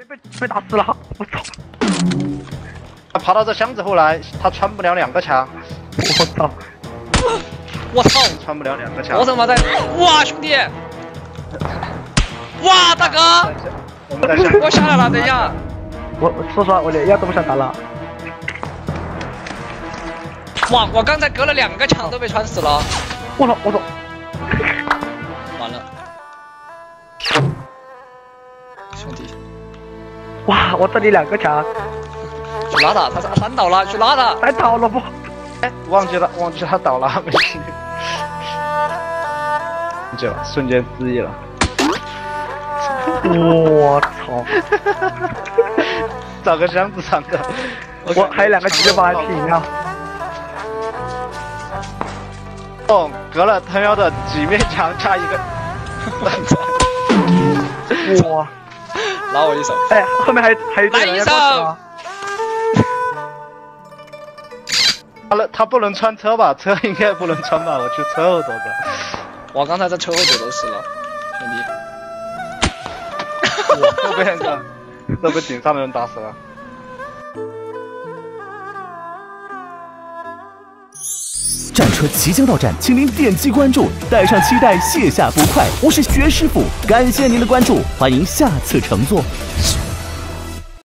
被被被打死了！我操！他爬到这箱子后来，他穿不了两个墙。我操！我操！穿不了两个墙。我他妈在！哇，兄弟！哇，大哥！我们在箱。我下来了，等一下。我说实话，我连药都不想打了。哇！我刚才隔了两个墙都被穿死了。我操！我操！完了，兄弟！哇！我这里两个墙。去拉他！他三倒了，去拉他！还倒了不？哎，忘记了，忘记他倒了，没事。就瞬间失忆了。我操！找个箱子藏的。我还有两个急救包还挺要。哦，隔了他喵的几面墙差一个。哇！拉我一手。哎，后面还还有来一手。他他不能穿车吧？车应该不能穿吧？我去车后躲着。我刚才在车后躲都死了，兄弟。我被那个都被顶上的人打死了。战车即将到站，请您点击关注，带上期待，卸下不快。我是薛师傅，感谢您的关注，欢迎下次乘坐。